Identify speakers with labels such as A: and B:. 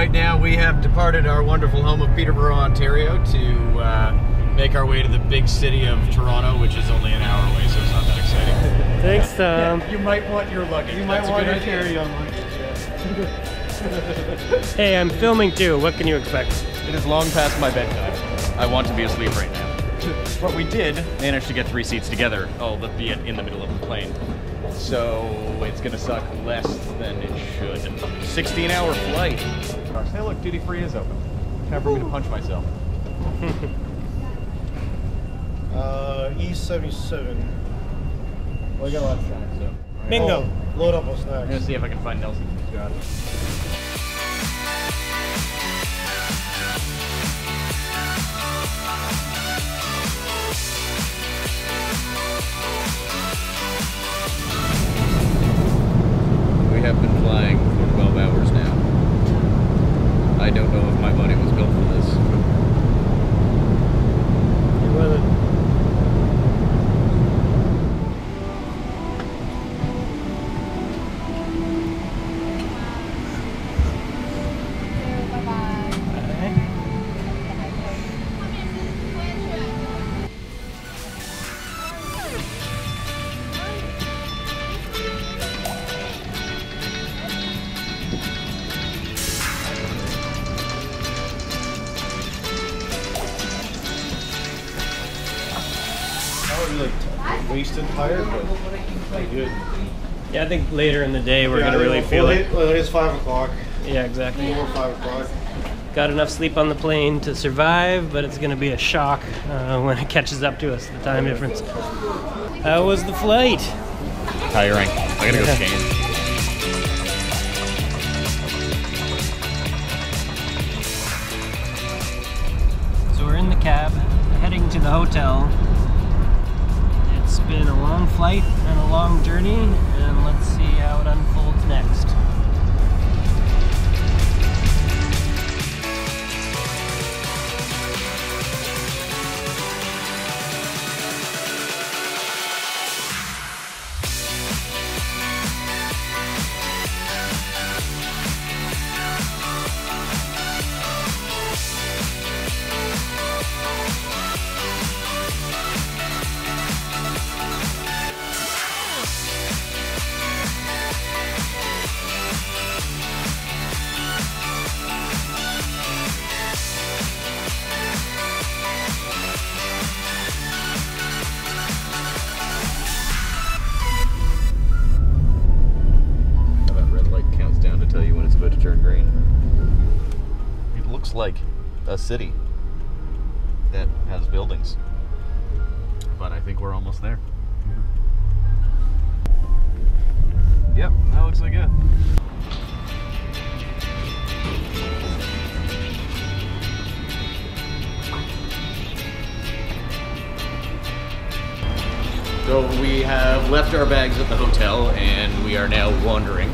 A: right now we have departed our wonderful home of Peterborough, Ontario to uh, make our way to the big city of Toronto, which is only an hour away, so it's not that exciting.
B: Thanks, Tom.
A: you might want your luggage.
C: You might
A: That's
C: want
A: good
C: to carry on luggage.
B: Hey, I'm filming too. What can you expect?
D: It is long past my bedtime. I want to be asleep right now. but we did manage to get three seats together, albeit in the middle of the plane. So it's gonna suck less than it should. 16 hour flight. Hey look, duty free is open. Time for me to punch myself.
C: Uh, E77. Well, I got a lot of snacks, so.
B: Bingo.
C: Oh, load up on
D: I'm gonna see if I can find Nelson. Got it. I
C: like wasted tired, but like good.
B: Yeah, I think later in the day we're
C: Yeah,
B: gonna really feel
C: well,
B: it.
C: Well, it is five o'clock.
B: Yeah, exactly.
C: Over five o'clock.
B: Got enough sleep on the plane to survive, but it's gonna be a shock uh, when it catches up to us, the time difference. How was the flight?
D: Tiring. I gotta go change.
B: So we're in the cab, heading to the hotel. It's been a long flight and a long journey, and let's see
D: uh, looks like a city that has buildings. But I think we're almost there. Yep, that looks like it. So we have left our bags at the hotel and we are now wandering